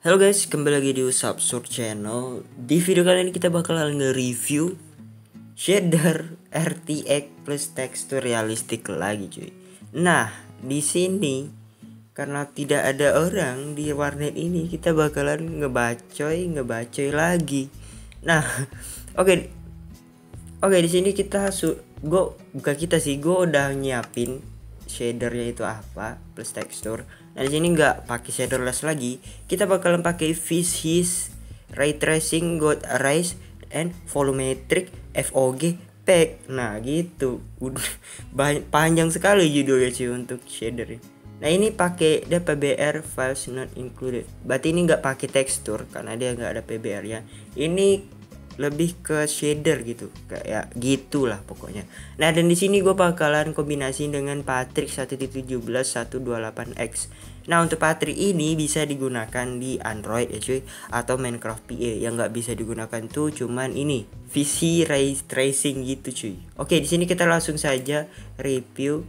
Halo guys, kembali lagi di Subsur Channel. Di video kali ini kita bakalan nge-review shader RTX plus tekstur realistik lagi cuy. Nah, di sini karena tidak ada orang di warnet ini, kita bakalan ngebacoy, ngebacoy lagi. Nah, oke. Okay. Oke, okay, di sini kita su gue bukan kita sih, gue udah nyiapin shadernya itu apa plus tekstur nah di sini nggak pakai shaderless lagi. Kita bakalan pakai fish his ray tracing god rise and volumetric FOG pack. Nah gitu. Udah panjang sekali judulnya sih untuk shader nah ini pakai dia PBR files not included. Berarti ini nggak pakai tekstur karena dia nggak ada PBR ya ini lebih ke shader gitu. Kayak gitulah pokoknya. Nah dan di sini gue bakalan kombinasi dengan Patrick 1.17 128X nah untuk Patrick ini bisa digunakan di Android ya cuy atau Minecraft PA yang nggak bisa digunakan tuh cuman ini visi ray tracing gitu cuy. Oke di sini kita langsung saja review.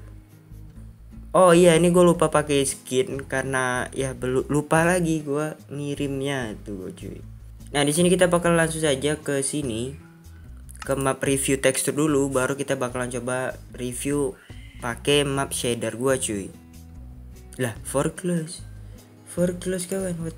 Oh iya ini gue lupa pakai skin karena ya lupa lagi gue ngirimnya tuh cuy Nah, di sini kita bakal langsung saja ke sini ke map review tekstur dulu baru kita bakalan coba review pakai map shader gua cuy. Lah, for close. For close kawan, what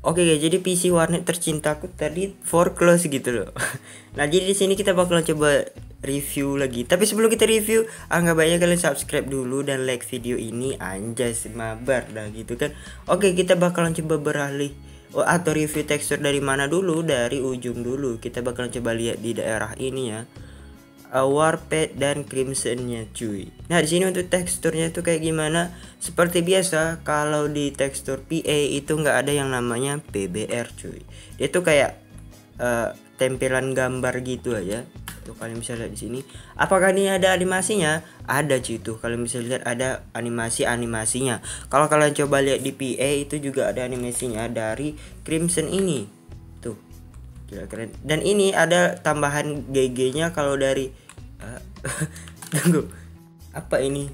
Oke guys, jadi PC warnet tercintaku tadi for close gitu loh. nah, jadi di sini kita bakalan coba review lagi. Tapi sebelum kita review, anggap aja kalian subscribe dulu dan like video ini anjay mabar dah gitu kan. Oke, kita bakalan coba beralih atau review tekstur dari mana dulu? Dari ujung dulu. Kita bakal coba lihat di daerah ini ya. Uh, warped dan crimsonnya cuy. Nah di sini untuk teksturnya itu kayak gimana? Seperti biasa kalau di tekstur PA itu nggak ada yang namanya PBR cuy. Dia tuh kayak uh, tempelan gambar gitu aja. Tuh kalian bisa lihat di sini. Apakah ini ada animasinya? Ada cuy tuh. Kalian bisa lihat ada animasi animasinya kalau kalian coba lihat di PA itu juga ada animasinya dari Crimson ini. Tuh gila keren. Dan ini ada tambahan GG nya kalau dari uh, tunggu. Apa ini?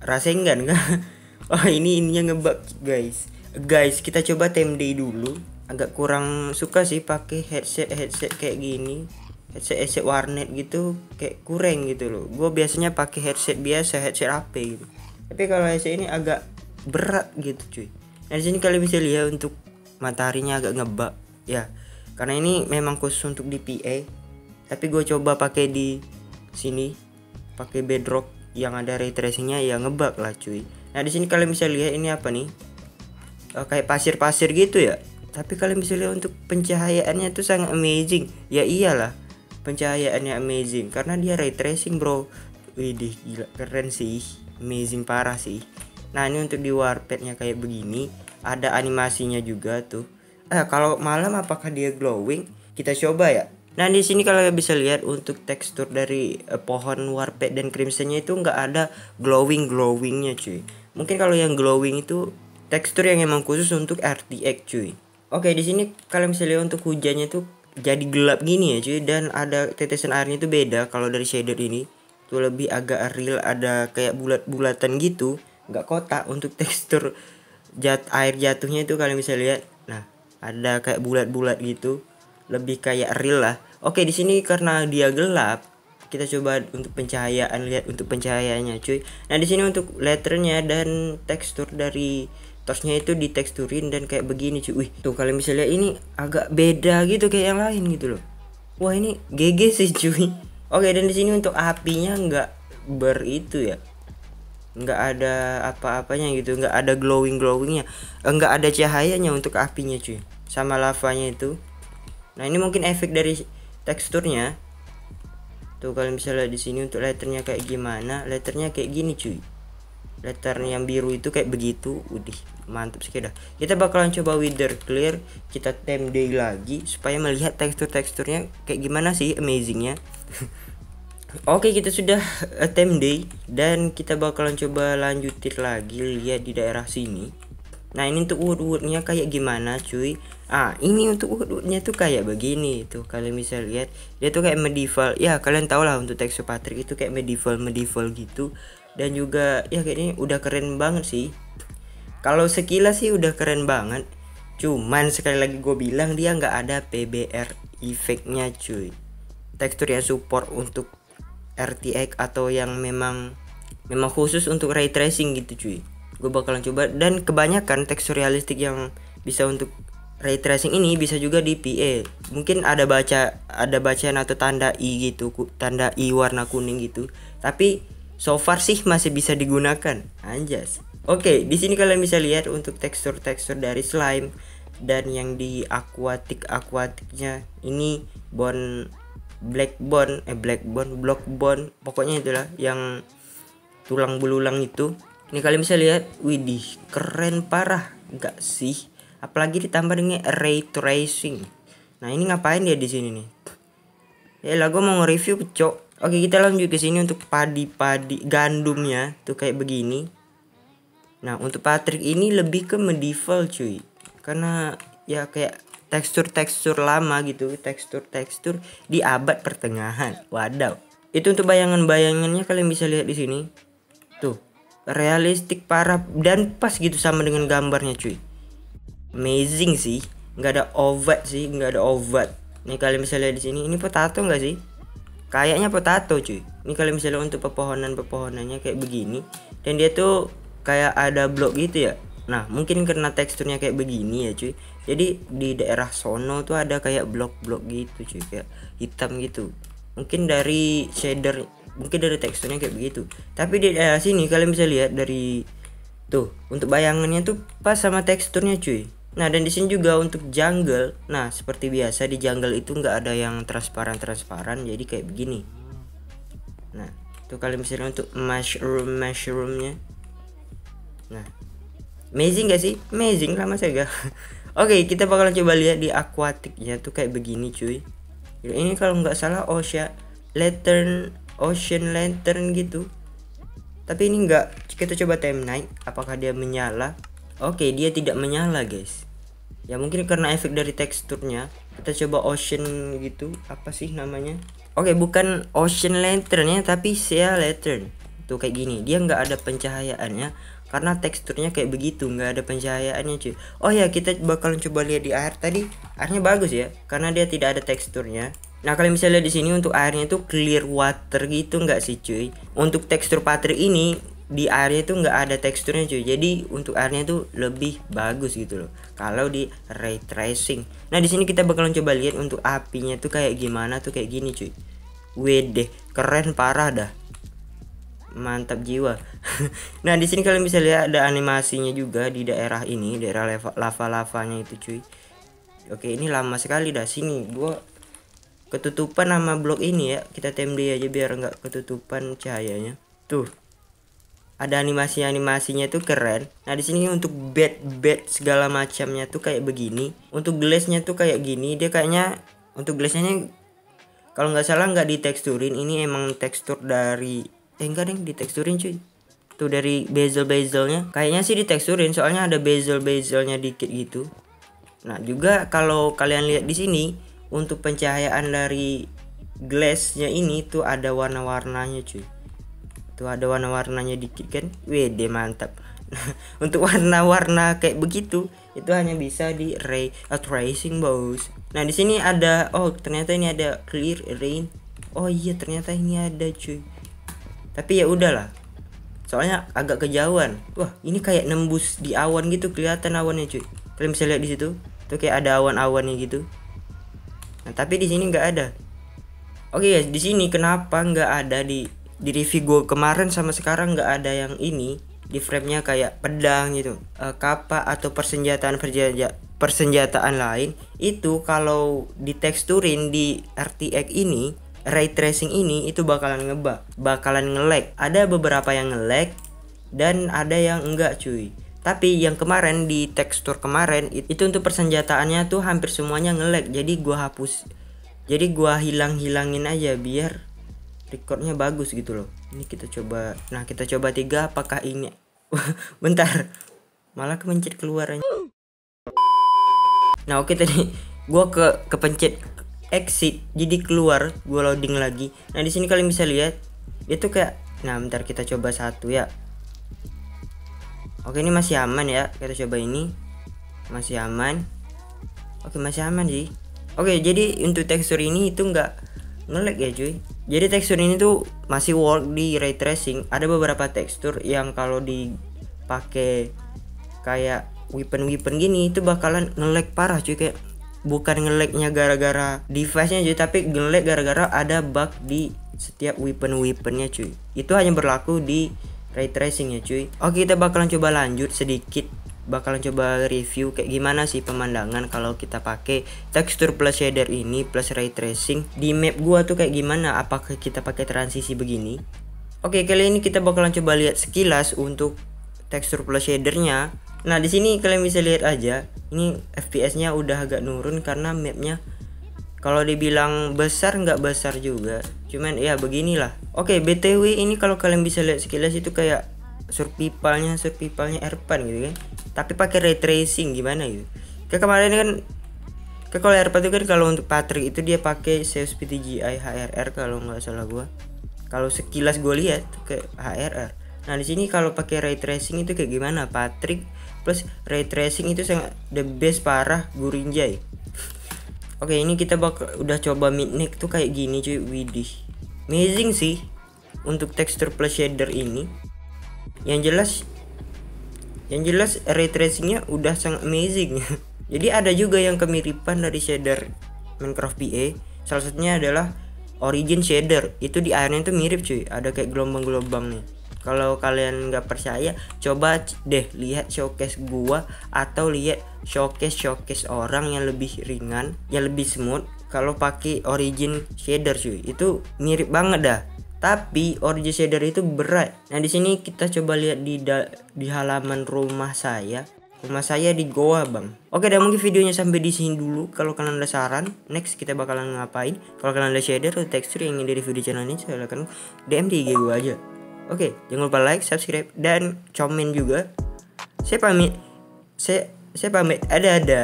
Rasengan kan oh ini ininya ngebug guys. Guys kita coba time day dulu agak kurang suka sih pakai headset headset kayak gini. Headset headset warnet gitu kayak kurang gitu loh. Gue biasanya pakai headset biasa headset HP gitu. Tapi kalau headset ini agak berat gitu cuy. Nah sini kalian bisa lihat untuk mataharinya agak ngebak ya. Karena ini memang khusus untuk di PA tapi gue coba pakai di sini pakai bedrock yang ada ray tracingnya ya ngebak lah cuy. Nah di sini kalian bisa lihat ini apa nih? Oh, kayak pasir-pasir gitu ya tapi kalian bisa lihat untuk pencahayaannya tuh sangat amazing. Ya iyalah pencahayaannya amazing. Karena dia ray tracing bro. Widih gila keren sih. Amazing parah sih. Nah ini untuk di warpednya kayak begini ada animasinya juga tuh. Eh kalau malam apakah dia glowing? Kita coba ya. Nah di sini kalian bisa lihat untuk tekstur dari uh, pohon warped dan crimsonnya itu nggak ada glowing glowingnya cuy. Mungkin kalau yang glowing itu tekstur yang emang khusus untuk RTX cuy. Oke di sini kalian bisa lihat untuk hujannya tuh jadi gelap gini ya cuy. Dan ada tetesan airnya itu beda kalau dari shader ini. Tuh lebih agak real ada kayak bulat-bulatan gitu. Nggak kotak untuk tekstur jat air jatuhnya itu kalian bisa lihat. Nah ada kayak bulat-bulat gitu. Lebih kayak real lah. Oke di sini karena dia gelap kita coba untuk pencahayaan lihat untuk pencahayaannya cuy. Nah di sini untuk letternya dan tekstur dari tosnya itu diteksturin dan kayak begini cuy. Wih tuh kalian bisa lihat ini agak beda gitu kayak yang lain gitu loh. Wah ini GG sih cuy. Oke dan di sini untuk apinya nggak ber itu ya. Nggak ada apa-apanya gitu nggak ada glowing glowingnya nggak ada cahayanya untuk apinya cuy. Sama lavanya itu. Nah ini mungkin efek dari teksturnya. Tuh kalian bisa lihat di sini untuk letternya kayak gimana? Letternya kayak gini cuy. Letter yang biru itu kayak begitu udih mantap sih dah. Kita bakalan coba wither clear kita time day lagi supaya melihat tekstur-teksturnya kayak gimana sih amazingnya. Oke kita sudah time day dan kita bakalan coba lanjutin lagi lihat di daerah sini. Nah ini untuk wood woodnya kayak gimana cuy? Ah ini untuk wood woodnya tuh kayak begini tuh. Kalian bisa lihat dia tuh kayak medieval. Ya kalian tau lah untuk tekstur Patrick itu kayak medieval medieval gitu. Dan juga ya kayaknya udah keren banget sih kalau sekilas sih udah keren banget. Cuman sekali lagi gue bilang dia nggak ada PBR efeknya cuy. Tekstur yang support untuk RTX atau yang memang memang khusus untuk ray tracing gitu cuy. Gue bakalan coba. Dan kebanyakan tekstur realistik yang bisa untuk ray tracing ini bisa juga di PA mungkin ada baca ada bacaan atau tanda i gitu tanda i warna kuning gitu. Tapi so far sih masih bisa digunakan. Anjas oke di sini kalian bisa lihat untuk tekstur-tekstur dari slime dan yang di aquatic aquaticnya ini bone black bone eh black bone block bone. Pokoknya itulah yang tulang belulang itu. Ini kalian bisa lihat widih keren parah. Enggak sih? Apalagi ditambah dengan ray tracing. Nah ini ngapain dia di sini nih? Ya lah gue mau nge-review cok. Oke kita lanjut ke sini untuk padi-padi gandumnya. Tuh kayak begini nah untuk Patrick ini lebih ke medieval cuy. Karena ya kayak tekstur-tekstur lama gitu tekstur-tekstur di abad pertengahan. Wadaw. Itu untuk bayangan-bayangannya kalian bisa lihat di sini. Tuh realistik parah dan pas gitu sama dengan gambarnya cuy. Amazing sih. Nggak ada obat sih nggak ada obat. Nih kalian bisa lihat di sini. Ini potato nggak sih? Kayaknya potato cuy. Ini kalian bisa lihat untuk pepohonan pepohonannya kayak begini. Dan dia tuh kayak ada blok gitu ya. Nah mungkin karena teksturnya kayak begini ya cuy. Jadi di daerah sono tuh ada kayak blok-blok gitu cuy. Kayak hitam gitu. Mungkin dari shader mungkin dari teksturnya kayak begitu. Tapi di daerah sini kalian bisa lihat dari tuh untuk bayangannya tuh pas sama teksturnya cuy. Nah dan di sini juga untuk jungle, nah seperti biasa di jungle itu nggak ada yang transparan transparan, jadi kayak begini. Nah itu kalian bisa lihat untuk mushroom mushroomnya. Nah amazing gak sih? Amazing lah mas gak? Oke kita bakalan coba lihat di aquaticnya tuh kayak begini cuy. Ini kalau nggak salah ocean lantern ocean lantern gitu. Tapi ini enggak. Kita coba time night. Apakah dia menyala? Oke, dia tidak menyala, guys ya mungkin karena efek dari teksturnya kita coba ocean gitu apa sih namanya oke bukan ocean lantern ya tapi sea lantern tuh kayak gini dia nggak ada pencahayaannya karena teksturnya kayak begitu nggak ada pencahayaannya cuy. Oh ya kita bakalan coba lihat di air tadi. Airnya bagus ya karena dia tidak ada teksturnya. Nah kalian bisa lihat di sini untuk airnya itu clear water gitu nggak sih cuy? Untuk tekstur Patrick ini di airnya itu nggak ada teksturnya cuy. Jadi untuk airnya itu lebih bagus gitu loh kalau di ray tracing. Nah di sini kita bakalan coba lihat untuk apinya tuh kayak gimana tuh kayak gini cuy. Wede keren parah dah mantap jiwa nah di sini kalian bisa lihat ada animasinya juga di daerah ini daerah lava lava lavanya itu cuy oke ini lama sekali dah sini gua ketutupan nama blok ini ya kita temde aja biar nggak ketutupan cahayanya tuh ada animasi-animasinya tuh keren. Nah, di sini untuk bed-bed segala macamnya tuh kayak begini. Untuk glassnya tuh kayak gini. Dia kayaknya untuk glassnya kalau nggak salah nggak diteksturin. Ini emang tekstur dari eh enggak deh diteksturin cuy. Tuh dari bezel-bezelnya. Kayaknya sih diteksturin soalnya ada bezel-bezelnya dikit gitu. Nah, juga kalau kalian lihat di sini untuk pencahayaan dari glassnya ini tuh ada warna-warnanya cuy. Tuh ada warna-warnanya dikit kan? Wede mantap. Untuk warna-warna kayak begitu itu hanya bisa di ray uh, tracing bos. Nah di sini ada oh ternyata ini ada clear rain. Oh iya ternyata ini ada cuy tapi ya udahlah. Soalnya agak kejauhan. Wah ini kayak nembus di awan gitu kelihatan awannya cuy. Kalian bisa lihat di situ? Tuh kayak ada awan-awannya gitu. Nah tapi di sini nggak ada. Oke guys di sini kenapa nggak ada di di review gue kemarin sama sekarang nggak ada yang ini? Di framenya kayak pedang gitu. Uh, kapa atau persenjataan persenjataan persenjataan lain. Itu kalau diteksturin di RTX ini ray tracing ini itu bakalan ngebak bakalan ngelag. Ada beberapa yang ngelag dan ada yang enggak cuy. Tapi yang kemarin di tekstur kemarin itu untuk persenjataannya tuh hampir semuanya ngelag. Jadi gua hapus jadi gua hilang-hilangin aja biar recordnya bagus gitu loh. Ini kita coba nah kita coba tiga apakah ini? Bentar malah kepencet keluar nah oke tadi gua ke kepencet exit jadi keluar gua loading lagi. Nah di sini kalian bisa lihat itu kayak nah bentar kita coba satu ya. Oke ini masih aman ya. Kita coba ini. Masih aman. Oke masih aman sih. Oke jadi untuk tekstur ini itu nggak ngelag ya cuy. Jadi tekstur ini tuh masih work di ray tracing. Ada beberapa tekstur yang kalau dipakai kayak weapon weapon gini itu bakalan ngelag parah cuy. Kayak bukan ngelagnya gara-gara device-nya cuy tapi ngelag gara-gara ada bug di setiap weapon weaponnya cuy. Itu hanya berlaku di ray tracing ya cuy. Oke kita bakalan coba lanjut sedikit. Bakalan coba review kayak gimana sih pemandangan kalau kita pakai tekstur plus shader ini plus ray tracing. Di map gua tuh kayak gimana? Apakah kita pakai transisi begini? Oke kali ini kita bakalan coba lihat sekilas untuk tekstur plus shadernya nah di sini kalian bisa lihat aja ini fps nya udah agak nurun karena mapnya kalau dibilang besar nggak besar juga. Cuman ya beginilah. Oke btw ini kalau kalian bisa lihat sekilas itu kayak survivalnya survivalnya Erpan gitu kan. Tapi pakai ray tracing gimana gitu. Kayak kemarin kan kayak kalau Erpan itu kan kalau untuk Patrick itu dia pakai CSP TGI HRR kalau nggak salah gua. Kalau sekilas gue lihat ke HRR nah di sini kalau pakai ray tracing itu kayak gimana? Patrick plus ray tracing itu sangat the best parah Gurinjay Oke ini kita bakal udah coba midnight tuh kayak gini cuy. Widih. Amazing sih untuk tekstur plus shader ini. Yang jelas yang jelas ray tracingnya udah sangat amazing. Jadi ada juga yang kemiripan dari shader Minecraft PA salah satunya adalah origin shader. Itu di airnya itu mirip cuy. Ada kayak gelombang-gelombang nih kalau kalian nggak percaya coba deh lihat showcase gua atau lihat showcase showcase orang yang lebih ringan yang lebih smooth kalau pakai origin shader cuy itu mirip banget dah tapi origin shader itu berat. Nah, di sini kita coba lihat di di halaman rumah saya. Rumah saya di Goa, Bang. Oke, dan mungkin videonya sampai di sini dulu. Kalau kalian ada saran, next kita bakalan ngapain? Kalau kalian ada shader atau tekstur yang ingin dari video channel ini, silakan DM di IG gue aja. Oke, jangan lupa like, subscribe, dan komen juga. Saya pamit. Saya saya pamit. Ada ada.